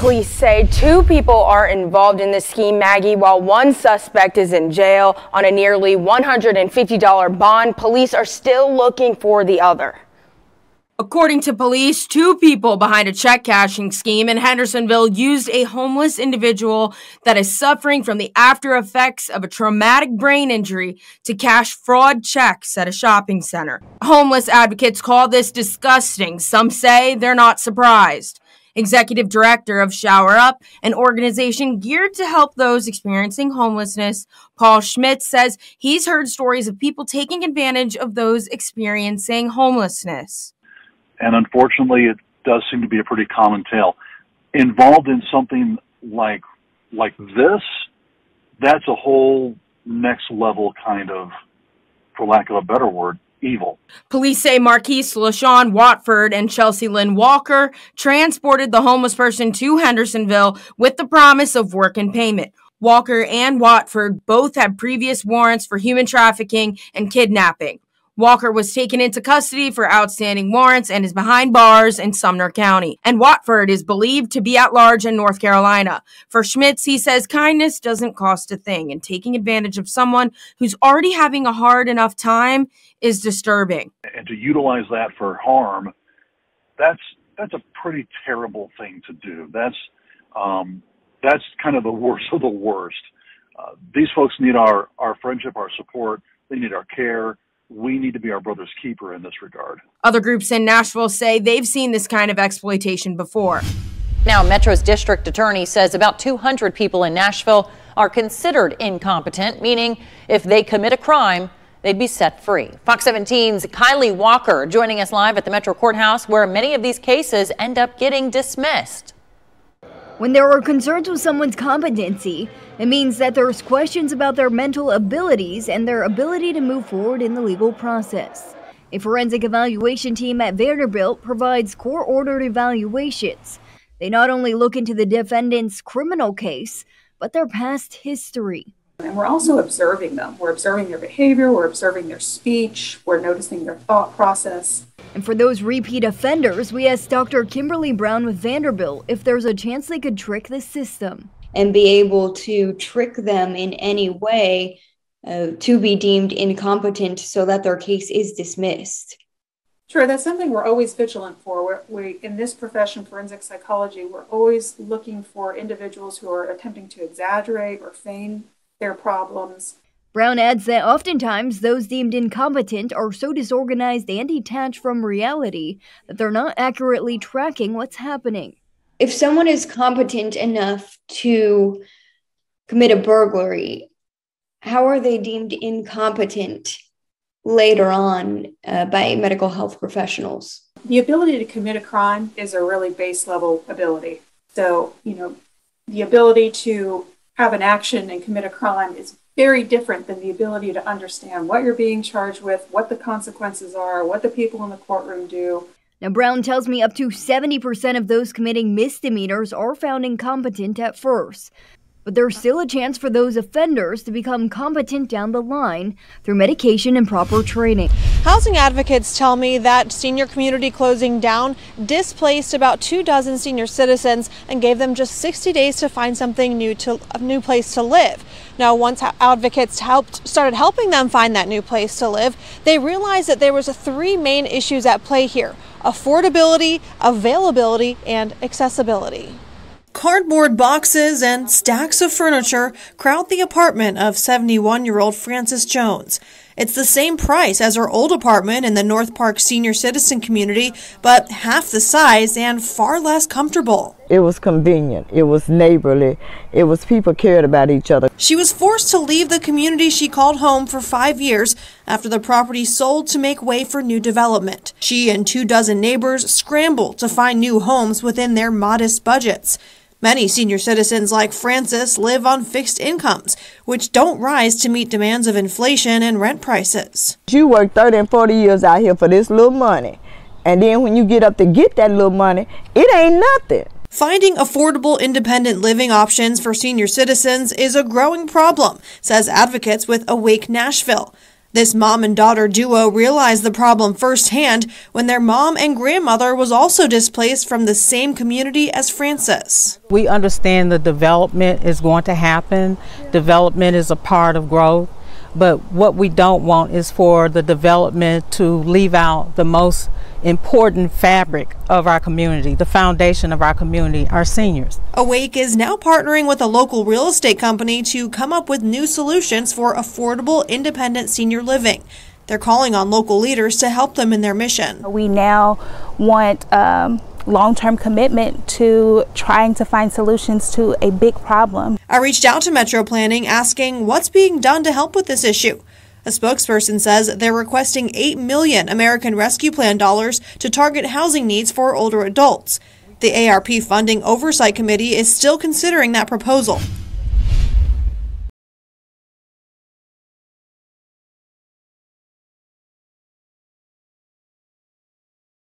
Police say two people are involved in the scheme, Maggie, while one suspect is in jail on a nearly $150 bond. Police are still looking for the other. According to police, two people behind a check cashing scheme in Hendersonville used a homeless individual that is suffering from the after effects of a traumatic brain injury to cash fraud checks at a shopping center. Homeless advocates call this disgusting. Some say they're not surprised. Executive Director of Shower Up, an organization geared to help those experiencing homelessness, Paul Schmitz says he's heard stories of people taking advantage of those experiencing homelessness and unfortunately, it does seem to be a pretty common tale. Involved in something like like this, that's a whole next level kind of, for lack of a better word, evil. Police say Marquis LaShawn Watford and Chelsie Lynn Walker transported the homeless person to Hendersonville with the promise of work and payment. Walker and Watford both had previous warrants for human trafficking and kidnapping. Walker was taken into custody for outstanding warrants and is behind bars in Sumner County. And Watford is believed to be at large in North Carolina. For Schmitz, he says kindness doesn't cost a thing, and taking advantage of someone who's already having a hard enough time is disturbing. And to utilize that for harm, that's that's a pretty terrible thing to do. That's um, that's kind of the worst of the worst. Uh, these folks need our our friendship, our support. They need our care we need to be our brother's keeper in this regard. Other groups in Nashville say they've seen this kind of exploitation before. Now, Metro's district attorney says about 200 people in Nashville are considered incompetent, meaning if they commit a crime, they'd be set free. Fox 17's Kylie Walker joining us live at the Metro Courthouse, where many of these cases end up getting dismissed. When there are concerns with someone's competency, it means that there's questions about their mental abilities and their ability to move forward in the legal process. A forensic evaluation team at Vanderbilt provides court ordered evaluations. They not only look into the defendant's criminal case, but their past history. And we're also observing them. We're observing their behavior, we're observing their speech, we're noticing their thought process. And for those repeat offenders, we asked Dr. Kimberly Brown with Vanderbilt if there's a chance they could trick the system. And be able to trick them in any way uh, to be deemed incompetent so that their case is dismissed. Sure, that's something we're always vigilant for. We're, we, in this profession, forensic psychology, we're always looking for individuals who are attempting to exaggerate or feign their problems Brown adds that oftentimes those deemed incompetent are so disorganized and detached from reality that they're not accurately tracking what's happening. If someone is competent enough to commit a burglary, how are they deemed incompetent later on uh, by medical health professionals? The ability to commit a crime is a really base level ability. So, you know, the ability to have an action and commit a crime is very different than the ability to understand what you're being charged with, what the consequences are, what the people in the courtroom do. Now, Brown tells me up to 70% of those committing misdemeanors are found incompetent at first. But there's still a chance for those offenders to become competent down the line through medication and proper training. Housing advocates tell me that senior community closing down displaced about two dozen senior citizens and gave them just 60 days to find something new to a new place to live. Now, once advocates helped started helping them find that new place to live, they realized that there was three main issues at play here: affordability, availability, and accessibility. Cardboard boxes and stacks of furniture crowd the apartment of 71 year old Frances Jones. It's the same price as her old apartment in the North Park senior citizen community, but half the size and far less comfortable. It was convenient. It was neighborly. It was people cared about each other. She was forced to leave the community she called home for five years after the property sold to make way for new development. She and two dozen neighbors scrambled to find new homes within their modest budgets. Many senior citizens like Frances live on fixed incomes, which don't rise to meet demands of inflation and rent prices. You work 30 and 40 years out here for this little money. And then when you get up to get that little money, it ain't nothing. Finding affordable independent living options for senior citizens is a growing problem, says advocates with Awake Nashville. This mom and daughter duo realized the problem firsthand when their mom and grandmother was also displaced from the same community as Frances. We understand the development is going to happen. Development is a part of growth. But what we don't want is for the development to leave out the most important fabric of our community, the foundation of our community, our seniors. Awake is now partnering with a local real estate company to come up with new solutions for affordable, independent senior living. They're calling on local leaders to help them in their mission. We now want um, long term commitment to trying to find solutions to a big problem. I reached out to Metro Planning asking what's being done to help with this issue. A spokesperson says they're requesting 8 million American Rescue Plan dollars to target housing needs for older adults. The ARP Funding Oversight Committee is still considering that proposal.